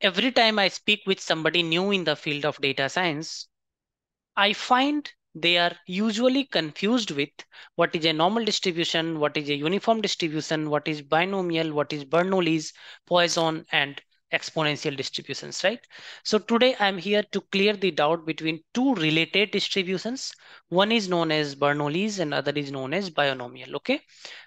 every time I speak with somebody new in the field of data science, I find they are usually confused with what is a normal distribution, what is a uniform distribution, what is binomial, what is Bernoulli's, Poisson, and exponential distributions, right? So today I'm here to clear the doubt between two related distributions. One is known as Bernoulli's and other is known as binomial, okay?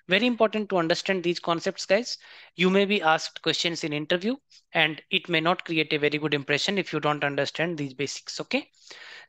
Very important to understand these concepts, guys. You may be asked questions in interview and it may not create a very good impression if you don't understand these basics, okay?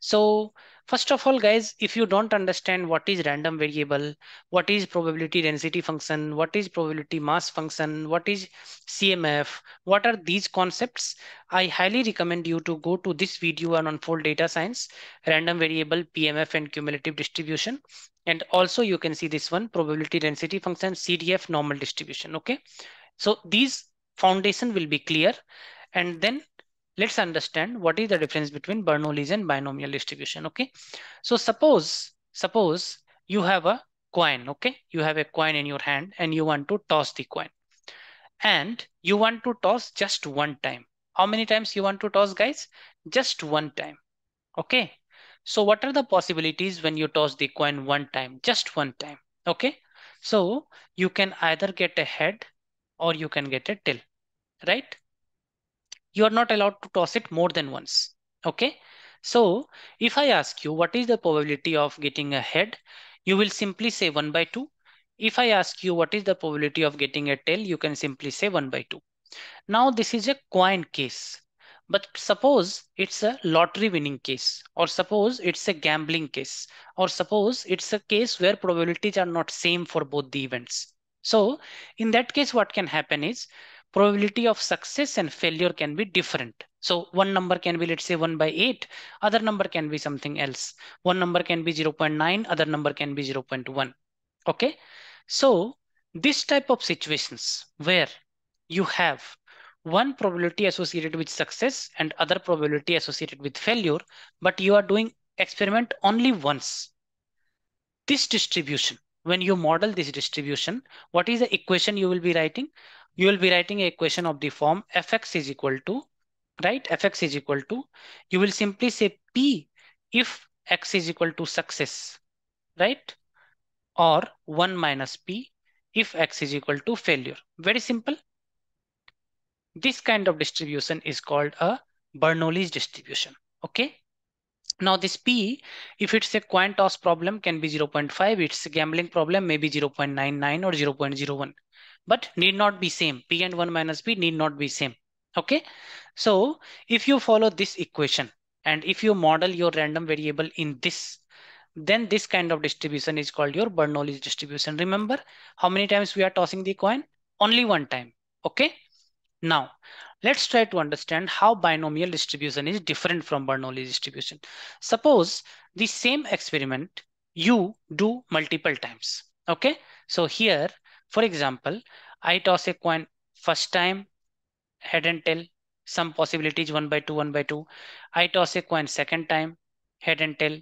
So First of all, guys, if you don't understand what is random variable, what is probability density function, what is probability mass function, what is CMF, what are these concepts, I highly recommend you to go to this video on Unfold Data Science, random variable, PMF and cumulative distribution. And also you can see this one, probability density function, CDF normal distribution, okay? So these foundation will be clear. And then let's understand what is the difference between Bernoulli's and binomial distribution. Okay. So suppose, suppose you have a coin. Okay. You have a coin in your hand and you want to toss the coin and you want to toss just one time. How many times you want to toss guys? Just one time. Okay. So what are the possibilities when you toss the coin one time, just one time? Okay. So you can either get a head or you can get a tail, right? You are not allowed to toss it more than once. Okay. So if I ask you what is the probability of getting a head, you will simply say 1 by 2. If I ask you what is the probability of getting a tail, you can simply say 1 by 2. Now this is a coin case. But suppose it's a lottery winning case, or suppose it's a gambling case, or suppose it's a case where probabilities are not same for both the events. So in that case, what can happen is probability of success and failure can be different. So one number can be, let's say 1 by 8, other number can be something else. One number can be 0.9, other number can be 0.1. Okay. So this type of situations where you have one probability associated with success and other probability associated with failure, but you are doing experiment only once. This distribution, when you model this distribution, what is the equation you will be writing? You will be writing a equation of the form fx is equal to, right? fx is equal to, you will simply say p if x is equal to success, right? Or 1 minus p if x is equal to failure. Very simple. This kind of distribution is called a Bernoulli's distribution. Okay. Now this P, if it's a coin toss problem can be 0.5, it's a gambling problem maybe 0.99 or 0.01 but need not be same. P and 1 minus P need not be same. Okay. So if you follow this equation and if you model your random variable in this, then this kind of distribution is called your Bernoulli's distribution. Remember how many times we are tossing the coin? Only one time. Okay. Now let's try to understand how binomial distribution is different from Bernoulli's distribution. Suppose the same experiment you do multiple times. Okay. So here for example, I toss a coin first time, head and tail, some possibilities 1 by 2, 1 by 2. I toss a coin second time, head and tail.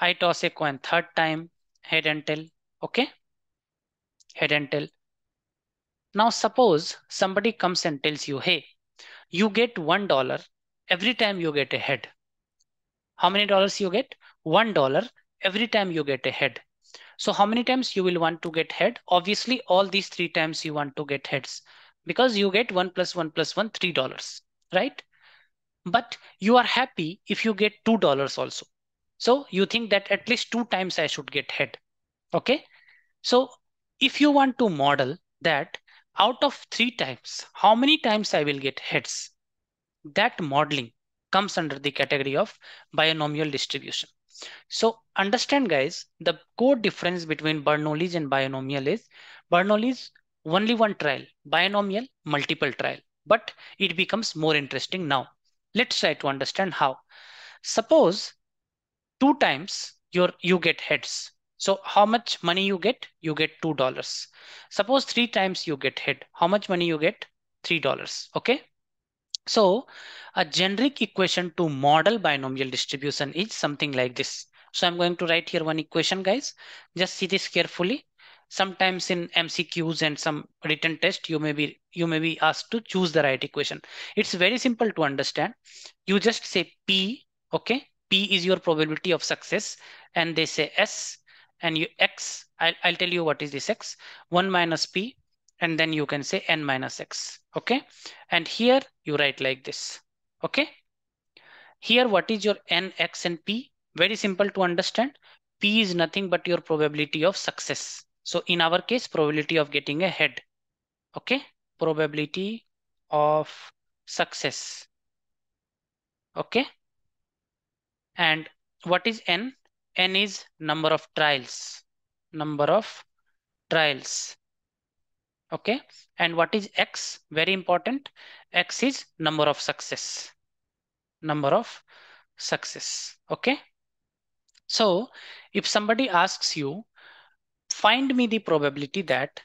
I toss a coin third time, head and tail. Okay? Head and tail. Now suppose somebody comes and tells you, hey, you get $1 every time you get a head. How many dollars you get? $1 every time you get a head. So how many times you will want to get head? Obviously, all these three times you want to get heads because you get one plus one plus one, three dollars, right? But you are happy if you get two dollars also. So you think that at least two times I should get head. Okay. So if you want to model that out of three times, how many times I will get heads? That modeling comes under the category of binomial distribution. So understand guys, the core difference between Bernoulli's and binomial is Bernoulli's only one trial, binomial multiple trial, but it becomes more interesting now. Let's try to understand how. Suppose two times your you get heads. So how much money you get? You get $2. Suppose three times you get head. How much money you get? $3. Okay. So a generic equation to model binomial distribution is something like this. So I'm going to write here one equation, guys. Just see this carefully. sometimes in mcqs and some written test you may be you may be asked to choose the right equation it's very simple to understand you just say p okay p is your probability of success and they say s and you x I'll, I'll tell you what is this x 1 minus p and then you can say n minus x okay? And here you write like this okay? Here what is your n x and p? Very simple to understand. P is nothing but your probability of success. So in our case probability of getting a head okay? Probability of success okay? And what is n? N is number of trials number of trials okay. And what is x? Very important. X is number of success. Number of success. Okay. So if somebody asks you find me the probability that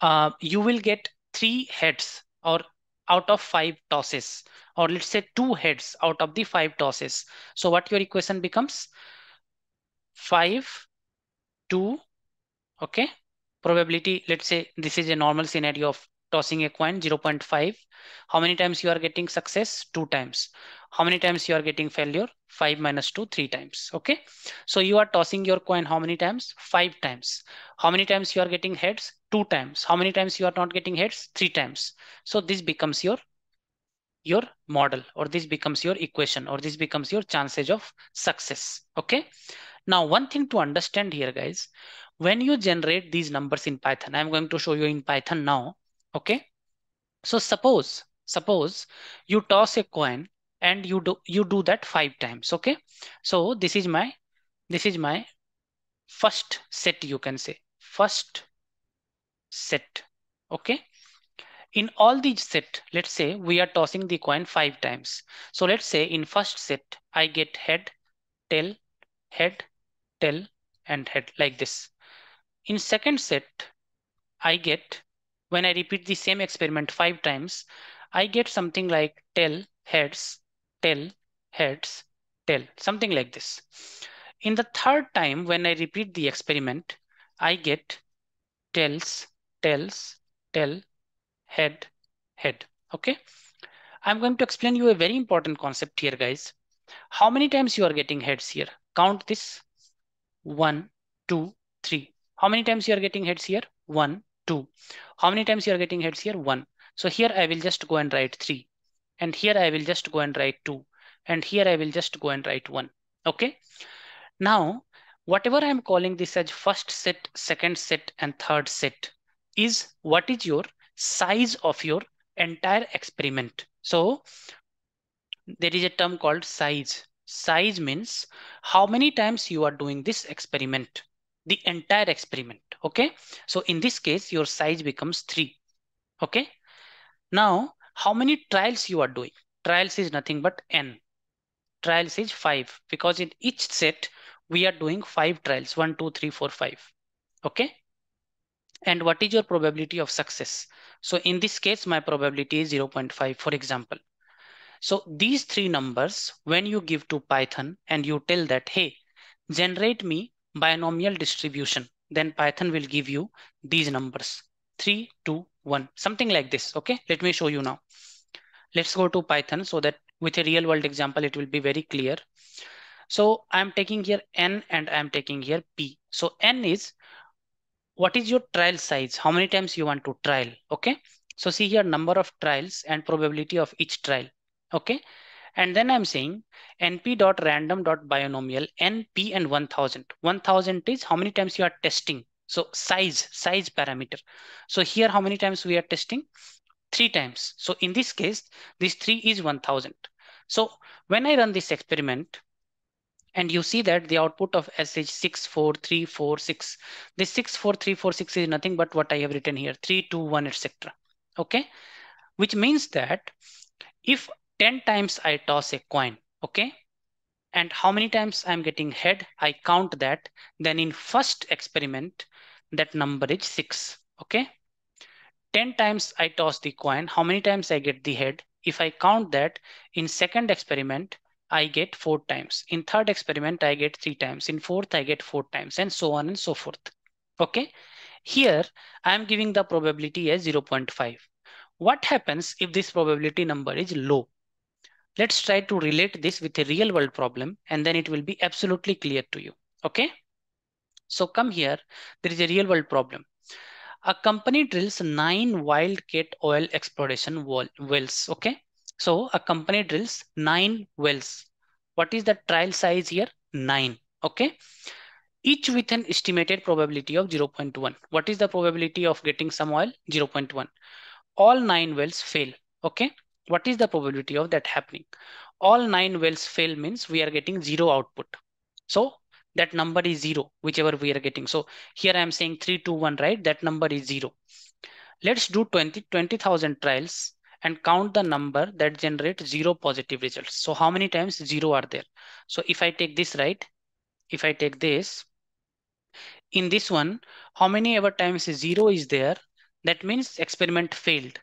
uh, you will get three heads or out of five tosses or let's say two heads out of the five tosses so what your equation becomes? 5 2 okay probability let's say this is a normal scenario of tossing a coin 0.5 how many times you are getting success? Two times. How many times you are getting failure? 5 minus 2 3 times okay? So you are tossing your coin how many times? Five times. How many times you are getting heads? Two times. How many times you are not getting heads? Three times. So this becomes your your model or this becomes your equation or this becomes your chances of success okay? Now, one thing to understand here, guys, when you generate these numbers in Python, I'm going to show you in Python now. Okay. So suppose, suppose you toss a coin and you do you do that five times. Okay. So this is my this is my first set, you can say first set. Okay. In all these set, let's say we are tossing the coin five times. So let's say in first set, I get head, tail, head, tail and head like this. In second set, I get, when I repeat the same experiment five times, I get something like tail, heads, tail, heads, tail, something like this. In the third time, when I repeat the experiment, I get tails, tails, tail, head, head, okay? I'm going to explain you a very important concept here, guys. How many times you are getting heads here? Count this one, two, three. How many times you are getting heads here? One, two. How many times you are getting heads here? One. So here I will just go and write three. And here I will just go and write two. And here I will just go and write one. Okay. Now, whatever I'm calling this as first set, second set, and third set is what is your size of your entire experiment. So there is a term called size. Size means how many times you are doing this experiment, the entire experiment. Okay. So in this case, your size becomes three. Okay. Now, how many trials you are doing? Trials is nothing but n. Trials is five because in each set, we are doing five trials, one, two, three, four, five. Okay. And what is your probability of success? So in this case, my probability is 0.5, for example. So these three numbers, when you give to Python and you tell that, hey, generate me binomial distribution, then Python will give you these numbers, three, two, one, something like this. Okay, let me show you now. Let's go to Python so that with a real world example, it will be very clear. So I'm taking here N and I'm taking here P. So N is what is your trial size? How many times you want to trial? Okay. So see here number of trials and probability of each trial. Okay. And then I'm saying np.random.binomial np and 1000. 1000 is how many times you are testing. So size, size parameter. So here, how many times we are testing? Three times. So in this case, this three is 1000. So when I run this experiment, and you see that the output of SH64346, This 64346 is nothing but what I have written here, 3, 2, 1, etc. Okay, which means that if 10 times I toss a coin, okay? And how many times I'm getting head, I count that. Then in first experiment, that number is six, okay? 10 times I toss the coin, how many times I get the head? If I count that, in second experiment, I get four times. In third experiment, I get three times. In fourth, I get four times and so on and so forth. Okay. Here, I am giving the probability as 0.5. What happens if this probability number is low? Let's try to relate this with a real world problem and then it will be absolutely clear to you. Okay. So come here, there is a real world problem. A company drills nine wildcat oil exploration wells. Okay. So a company drills nine wells. What is the trial size here? Nine. Okay. Each with an estimated probability of 0.1. What is the probability of getting some oil? 0.1. All nine wells fail. Okay. What is the probability of that happening? All nine wells fail means we are getting zero output. So that number is zero, whichever we are getting. So here I am saying three, two, one, right? That number is zero. Let's do 20, 20,000 trials and count the number that generate zero positive results. So how many times zero are there? So if I take this, right? If I take this, in this one, how many ever times zero is there? That means experiment failed.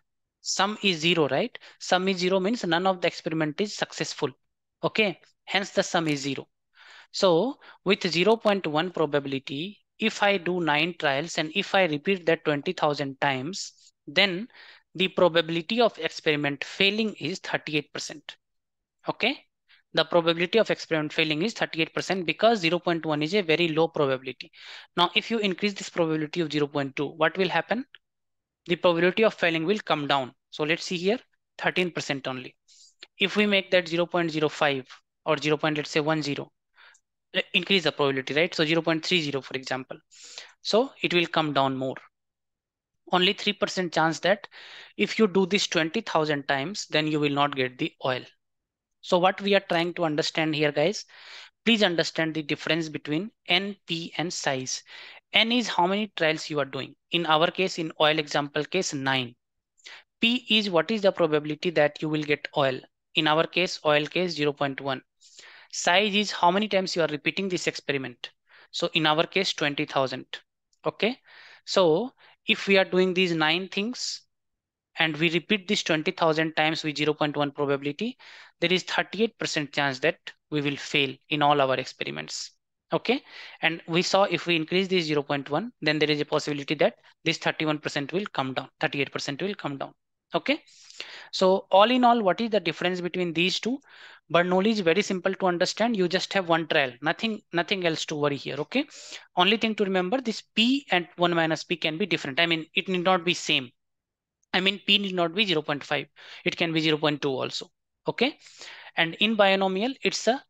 Sum is zero, right? Sum is zero means none of the experiment is successful. Okay, hence the sum is zero. So with 0.1 probability, if I do nine trials and if I repeat that 20,000 times, then the probability of experiment failing is 38%. Okay. The probability of experiment failing is 38% because 0.1 is a very low probability. Now, if you increase this probability of 0.2, what will happen? The probability of failing will come down. So let's see here, 13% only. If we make that 0.05 or 0. let's say 10, increase the probability, right? So 0.30, for example. So it will come down more. Only 3% chance that if you do this 20,000 times, then you will not get the oil. So what we are trying to understand here, guys, please understand the difference between N, P and size. N is how many trials you are doing. In our case, in oil example case, nine. P is what is the probability that you will get oil. In our case, oil case 0.1. Size is how many times you are repeating this experiment. So in our case, 20,000. Okay. So if we are doing these nine things and we repeat this 20,000 times with 0.1 probability, there is 38% chance that we will fail in all our experiments. Okay. And we saw if we increase this 0.1, then there is a possibility that this 31% will come down, 38% will come down. Okay. So all in all, what is the difference between these two? Bernoulli is very simple to understand. You just have one trial, nothing, nothing else to worry here. Okay. Only thing to remember this P and 1 minus P can be different. I mean, it need not be same. I mean, P need not be 0.5. It can be 0.2 also. Okay. And in binomial, it's a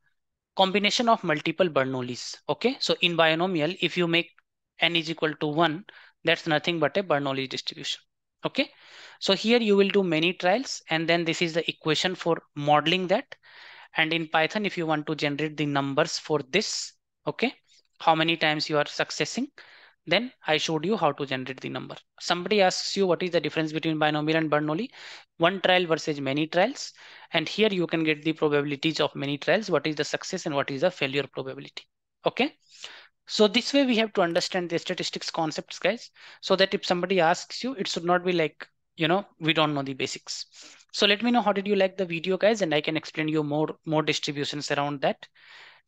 combination of multiple Bernoullis. Okay. So in binomial, if you make n is equal to 1, that's nothing but a Bernoulli distribution. Okay. So here you will do many trials and then this is the equation for modeling that. And in Python, if you want to generate the numbers for this, okay, how many times you are successing, then I showed you how to generate the number. Somebody asks you what is the difference between binomial and Bernoulli, one trial versus many trials. And here you can get the probabilities of many trials. What is the success and what is the failure probability? Okay. So this way we have to understand the statistics concepts, guys, so that if somebody asks you, it should not be like, you know, we don't know the basics. So let me know how did you like the video, guys, and I can explain you more, more distributions around that.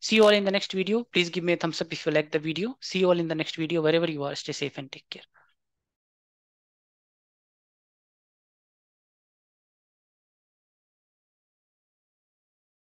See you all in the next video. Please give me a thumbs up if you like the video. See you all in the next video, wherever you are. Stay safe and take care.